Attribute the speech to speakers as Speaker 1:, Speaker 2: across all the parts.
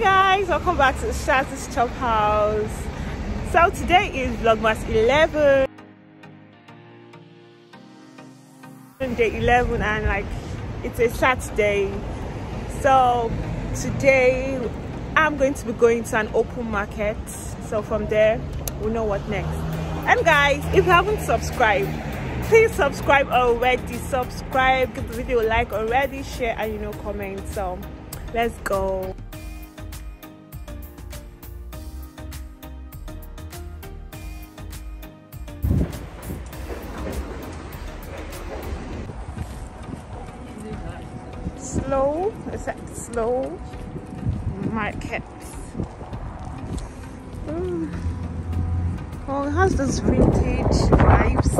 Speaker 1: Guys, welcome back to Shazy's Chophouse. So today is Vlogmas 11. Day 11 and like it's a Saturday. So today I'm going to be going to an open market. So from there we'll know what next. And guys, if you haven't subscribed, please subscribe already. Subscribe, give the video a like already, share and you know comment. So let's go. Slow market mm. oh it has this vintage vibes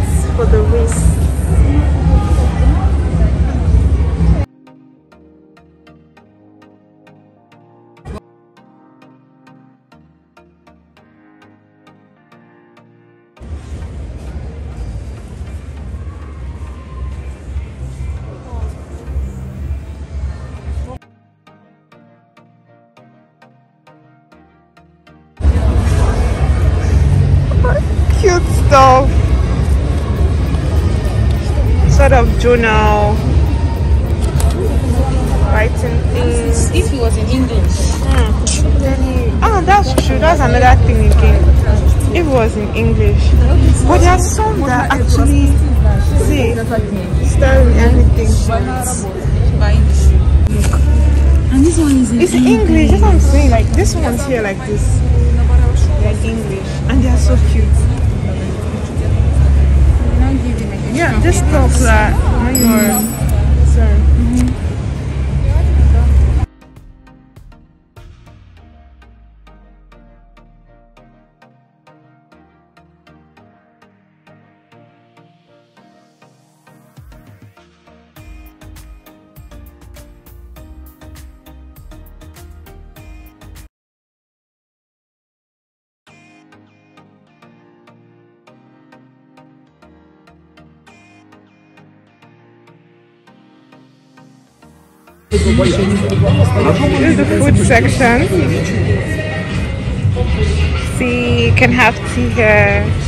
Speaker 1: Sort of journal. Writing things.
Speaker 2: If it was in English. Hmm.
Speaker 1: Oh, that's true. That's another thing again. If it was in English. But there are some that actually see and everything.
Speaker 2: And this one is in
Speaker 1: It's English. That's what I'm saying. Like this one's here like this. They're English. And they are so cute.
Speaker 2: Now give him a
Speaker 1: Yeah, stuff that Is the food section. See, you can have tea here.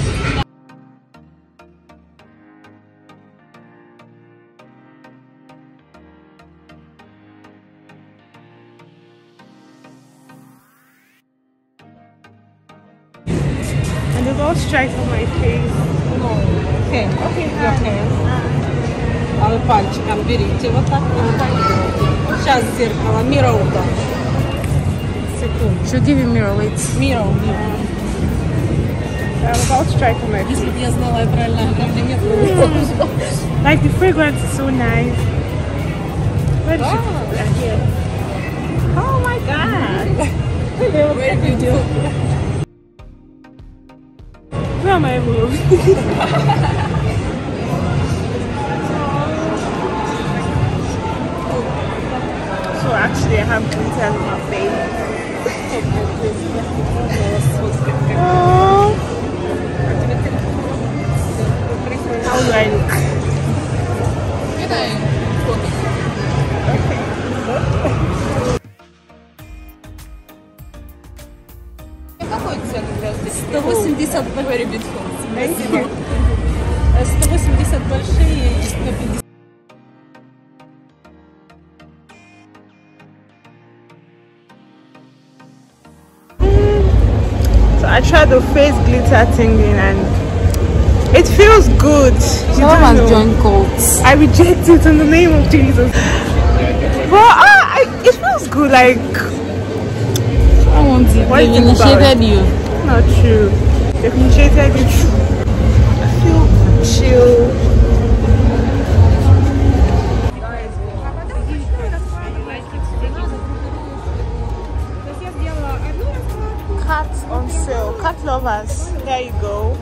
Speaker 1: give you mirror lights.
Speaker 2: Mirror,
Speaker 1: There's all stripes on my face.
Speaker 2: Если бы я знала, я правильно комплимент
Speaker 1: Like the fragrance is so nice. Where did she put that here? Oh my god!
Speaker 2: Very beautiful.
Speaker 1: Where am I moving? so actually I have glitter on my face.
Speaker 2: Какой цвет у вас 180 по 180 большие и 150.
Speaker 1: So the face glitter tingling and it feels good. You
Speaker 2: Someone has
Speaker 1: know.
Speaker 2: joined cults.
Speaker 1: I reject it in the name of Jesus. But ah, I, it feels good. Like,
Speaker 2: I want it.
Speaker 1: What
Speaker 2: They initiated you.
Speaker 1: not true. They've initiated you. I feel chill. Sale. Cat lovers. There you go.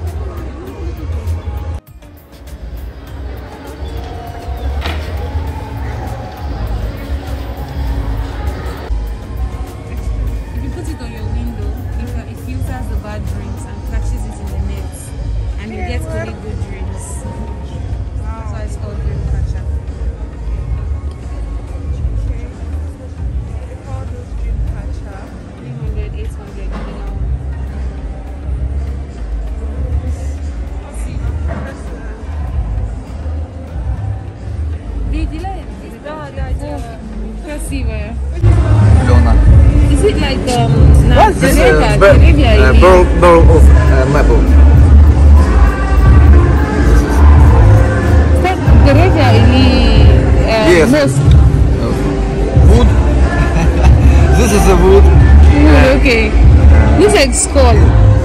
Speaker 2: Looks like skull.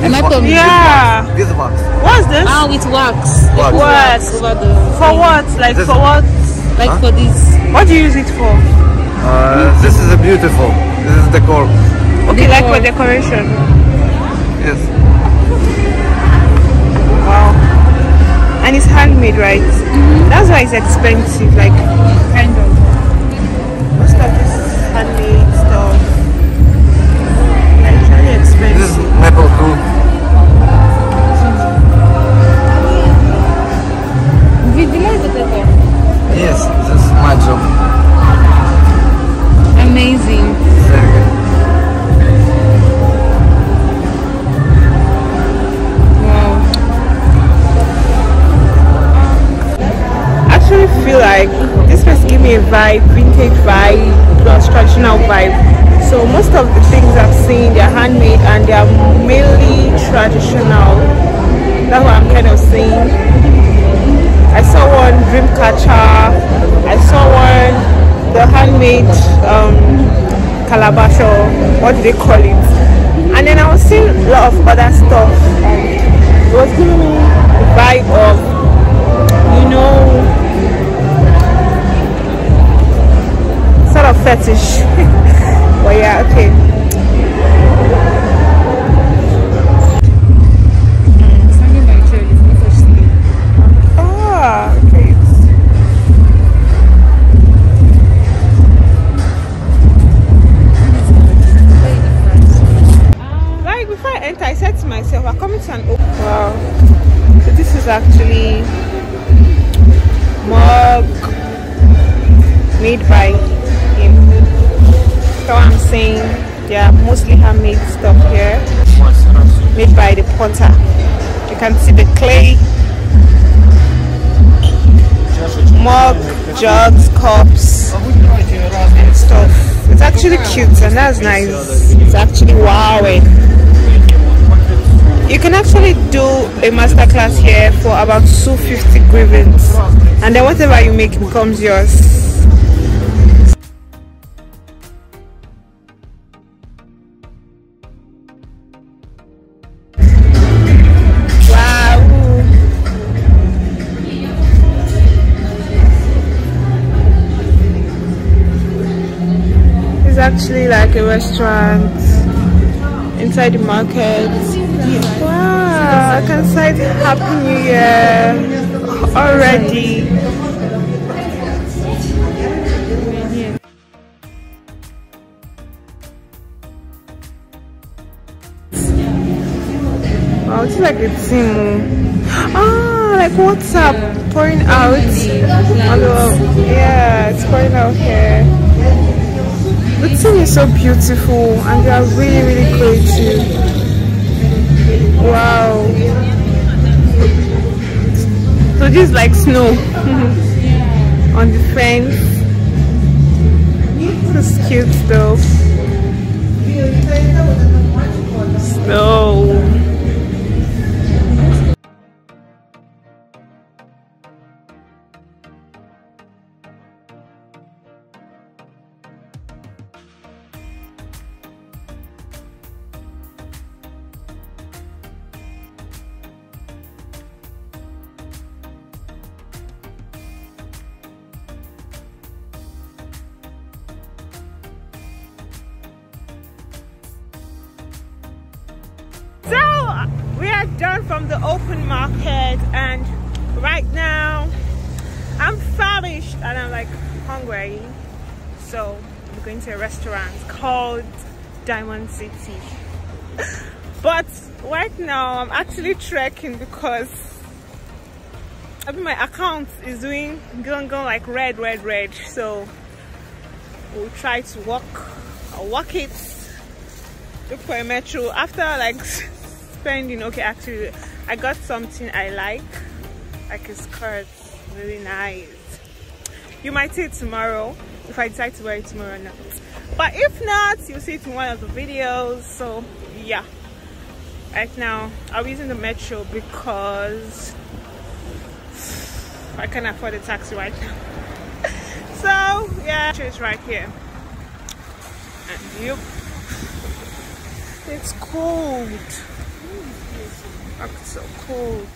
Speaker 2: Anatomy.
Speaker 1: Yeah.
Speaker 3: This wax.
Speaker 1: What's this?
Speaker 2: Ah, with wax.
Speaker 3: Wax.
Speaker 1: Wax.
Speaker 2: Over the
Speaker 1: For what? Like
Speaker 3: This-
Speaker 1: for what?
Speaker 2: like
Speaker 3: Huh?
Speaker 2: for this.
Speaker 1: What do you use it for?
Speaker 3: Uh, this is a beautiful. This is the decor.
Speaker 1: Okay, like for decoration.
Speaker 3: Yes.
Speaker 1: Wow. And it's handmade, right? That's why it's expensive. Like
Speaker 2: Kind of.
Speaker 1: expensive.
Speaker 3: maple too.
Speaker 2: Видела вот это?
Speaker 3: Yes, this is my job.
Speaker 2: Amazing.
Speaker 3: Very good.
Speaker 2: Wow.
Speaker 1: I actually feel like this place give me a vibe, vintage vibe plus traditional vibe. So most of the things I've seen, they're handmade and they're mainly traditional. That's what I'm kind of saying. I saw one dream catcher. I saw one the handmade um, calabash or what do they call it? And then I was seeing a lot of other stuff. It was giving me the vibe of you know sort of fetish. but yeah, okay. You can see the clay mug, jugs, cups, stuff. It's actually cute and that's nice. It's actually wowing. You can actually do a masterclass here for about 250 hryvnias and then whatever you make becomes yours. Actually like a restaurant inside the market. Wow, I can say Happy New Year already. Wow, it's like a team. Ah, like WhatsApp pouring out. Yeah, it's pouring out here. The thing is so beautiful and they are really, really creative. Wow. So this is like snow on the fence. This is cute though. Snow. So we are done from the open market and right now I'm famished and I'm like hungry. So I'm going to a restaurant called Diamond City. but right now I'm actually trekking because I mean my account is doing going, going like red red red so we'll try to walk I'll walk it look for a metro after like spending. Okay actually I got something I like. Like a skirt really nice. You might see it tomorrow. If I decide to wear it tomorrow but if not you'll see it in one of the videos. So yeah. Right now I'm using the metro because I can't afford a taxi right now. So yeah. It's right here. And yep it's cold it's so cold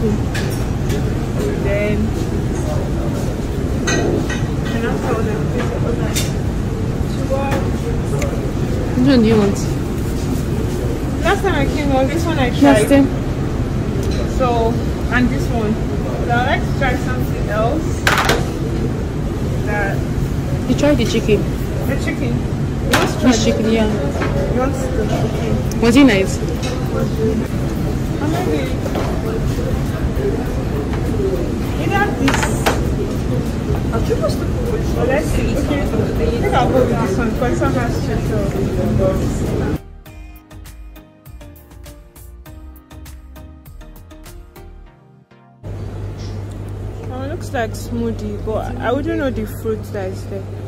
Speaker 1: and then and also the
Speaker 2: Which one do you want?
Speaker 1: last time I came was this one I tried
Speaker 2: Last time?
Speaker 1: so and this one so I'd like to try something else that
Speaker 2: You tried the chicken.
Speaker 1: the chicken you want to try
Speaker 2: Which chicken? Yeah.
Speaker 1: you want the chicken
Speaker 2: Was it nice?
Speaker 1: Okay. I think I'll go with this one because it looks like smoothie, but I wouldn't know the fruit that is there.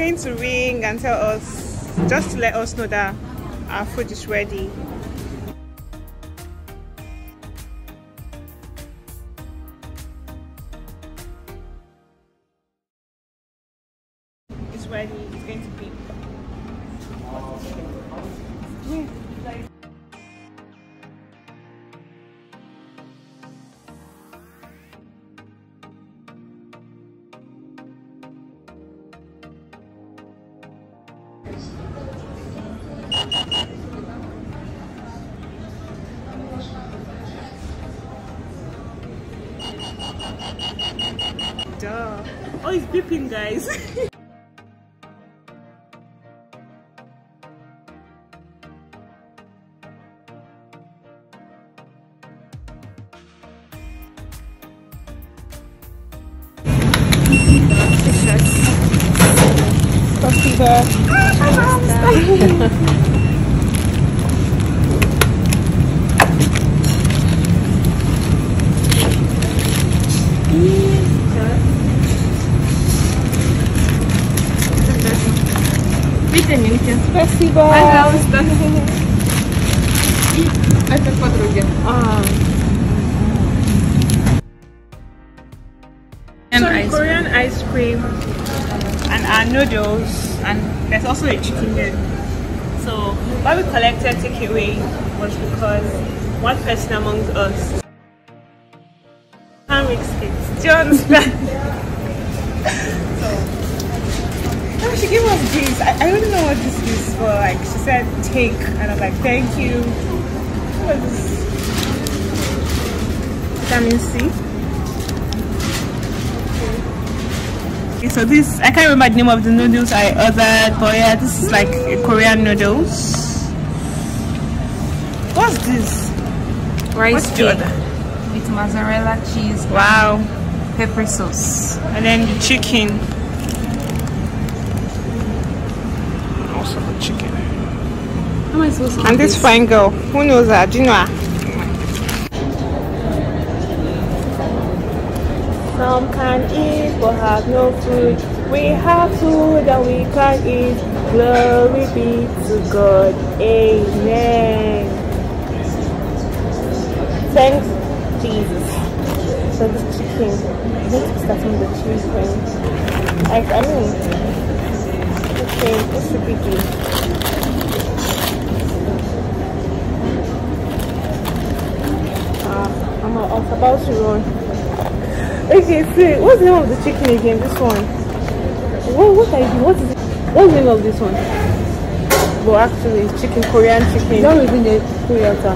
Speaker 1: Going to ring and tell us, just to let us know that our food is ready. Duh. Oh, it's beeping, guys.
Speaker 2: Это подруги.
Speaker 1: Ah.
Speaker 2: And
Speaker 1: So
Speaker 2: ice
Speaker 1: Korean ice cream and our noodles and there's also a chicken there. So why we collected takeaway was because one person among us can't risk it. Do you understand? so no, she gave us this. I, I don't know what this is for. Like she said take and I'm like thank you. What is this? Vitamin C. Okay, so this I can't remember the name of the noodles I ordered, but yeah, this is like a Korean noodles. What's this?
Speaker 2: rice
Speaker 1: What's the
Speaker 2: cake
Speaker 1: other?
Speaker 2: with mozzarella cheese.
Speaker 1: Wow,
Speaker 2: pepper sauce.
Speaker 1: and then the chicken. Also the chicken.
Speaker 2: How am I supposed to
Speaker 1: And this fine girl, who knows her? Do you know her? Some can eat but have no food. We have food that we can eat. Glory be to God. Amen. Thanks, Jesus. So this chicken, let's start from the chicken. Like, I mean, okay, this should be good. Run. Okay, see, what's the name of the chicken again? This one. What, what are you? What is it? What's the name of this one? Well, actually, it's chicken, Korean chicken.
Speaker 2: Don't even the kuriata.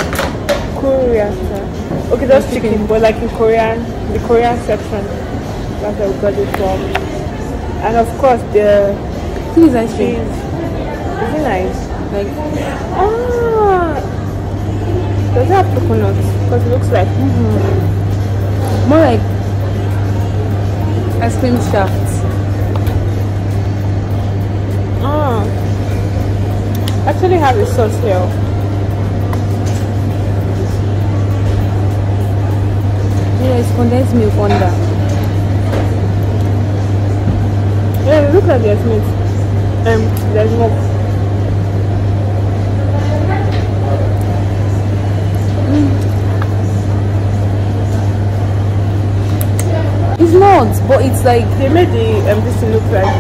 Speaker 1: Korean. Okay, that's chicken, but like in Korean, the Korean section. That's where we got it from. And of course, the
Speaker 2: Please ice
Speaker 1: cheese.
Speaker 2: cream.
Speaker 1: Is it nice?
Speaker 2: Like
Speaker 1: Ah! Does it have coconut? Because it looks like.
Speaker 2: More like ice cream shafts.
Speaker 1: Ah. Actually, have a sauce here.
Speaker 2: Yeah, it's condensed milk under.
Speaker 1: Yeah, look like there's meat. Um, there's milk.
Speaker 2: It's not, but it's like
Speaker 1: They made the um this look like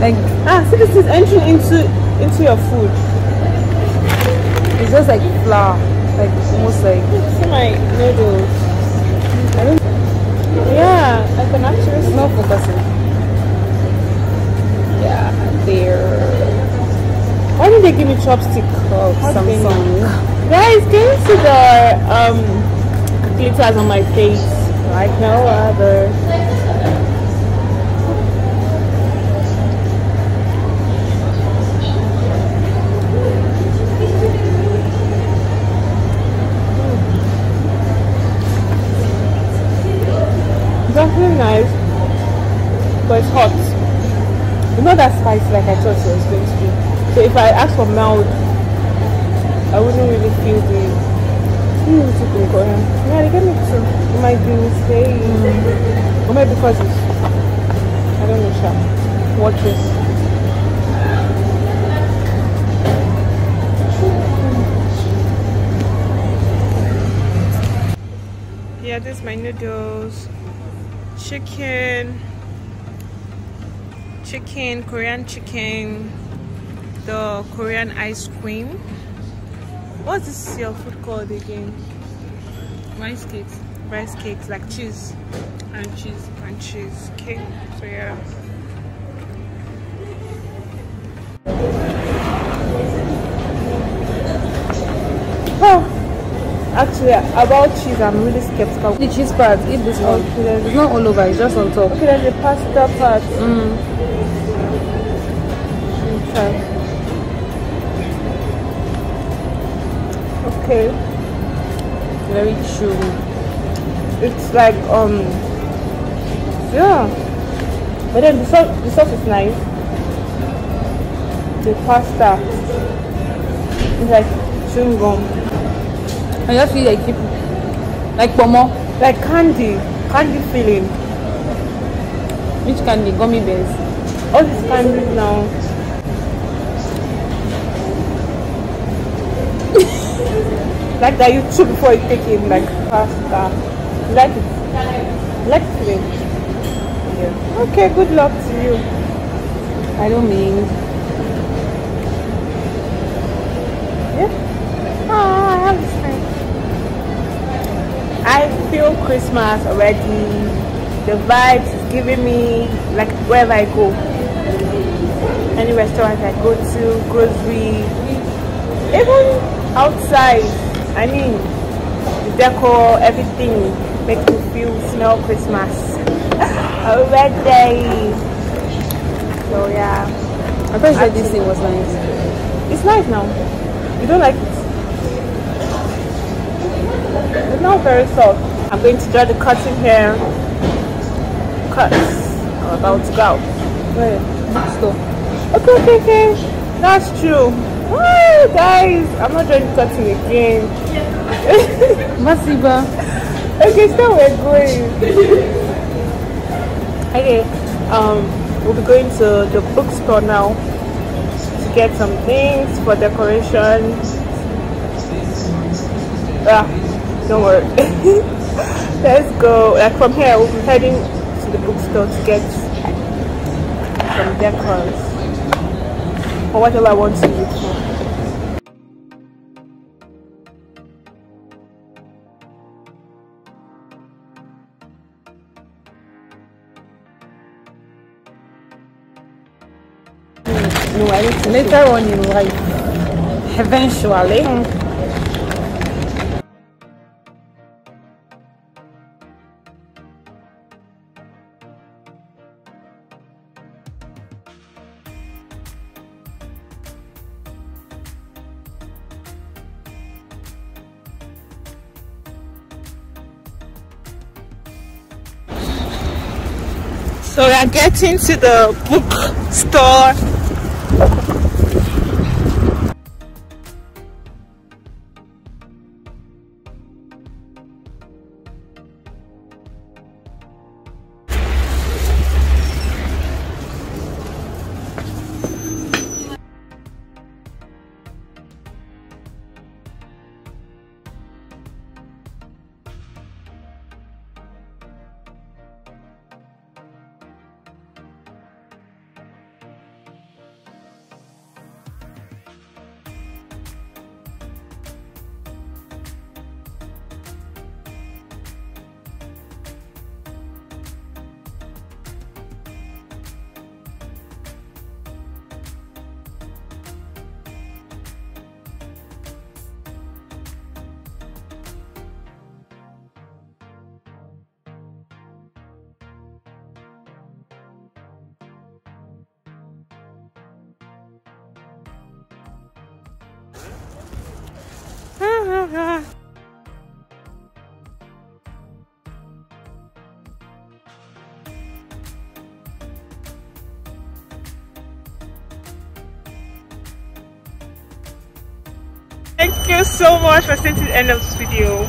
Speaker 2: like
Speaker 1: ah see this is entering into into your food.
Speaker 2: it's just like flour. Like almost like
Speaker 1: See my noodles.
Speaker 2: I don't
Speaker 1: Yeah, I can actually
Speaker 2: it's
Speaker 1: see.
Speaker 2: not focusing. Yeah, there.
Speaker 1: Why didn't they give me chopstick?
Speaker 2: Oh,
Speaker 1: How did they know?
Speaker 2: Samsung.
Speaker 1: Guys, can you see the um glitters on my face? Like no other. It's actually nice, but it's hot. It's not that spicy like I thought it was going to be. So if I ask for mild, I wouldn't really feel the mm, chicken Korean. Yeah, they get me too. It might be mistake. Or maybe because it's I don't know, Sha. Watch this. Yeah, this is my noodles. Chicken. Chicken, Korean chicken. The Korean ice cream. What's this your food called again?
Speaker 2: Rice cakes.
Speaker 1: Rice cakes, like cheese and cheese and cheese. Okay, so yeah. Oh, actually, about cheese, I'm really skeptical.
Speaker 2: The cheese part, eat this one.
Speaker 1: Okay,
Speaker 2: It's not all over, it's just on top.
Speaker 1: okay, there's the pasta part.
Speaker 2: Mm.
Speaker 1: Okay. It's like um yeah but then the sauce the sauce is nice the pasta is like chewing gum
Speaker 2: I just feel like like pomo.
Speaker 1: like candy candy feeling
Speaker 2: Which candy? Gummy bears.
Speaker 1: all these candies now like that you chew before you take it like pasta like it like the feeling yeah okay good luck to you
Speaker 2: I don't mean
Speaker 1: Yeah. Oh, I have this. I feel Christmas already. The vibes is giving me like wherever I go. Any restaurant I go to, grocery, even outside. I mean, the decor, everything makes me feel smell Christmas already. So yeah.
Speaker 2: I thought you said this thing was nice.
Speaker 1: It's nice now. You don't like it? It's not very soft. I'm going to draw the curtain here. Cut. I'm about to go.
Speaker 2: Where? Bookstore.
Speaker 1: Okay, okay, okay. That's true. Woo, guys, I'm not the curtain again.
Speaker 2: Masiba.
Speaker 1: okay, so we're going. Okay, um, we'll be going to the bookstore now to get some things for decoration. Yeah, don't worry. Let's go. Like from here, we'll be heading to the bookstore to get some decors or whatever I want to use for.
Speaker 2: Later on in life. Eventually.
Speaker 1: So we are getting to the bookstore. Thank you so much for staying to the end of this video.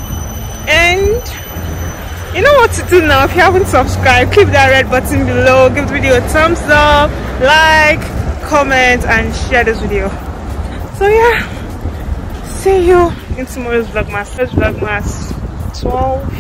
Speaker 1: And you know what to do now. If you haven't subscribed, click that red button below. Give the video a thumbs up, like, comment, and share this video. So yeah, see you in tomorrow's vlogmas. Let's vlogmas 12. Bye.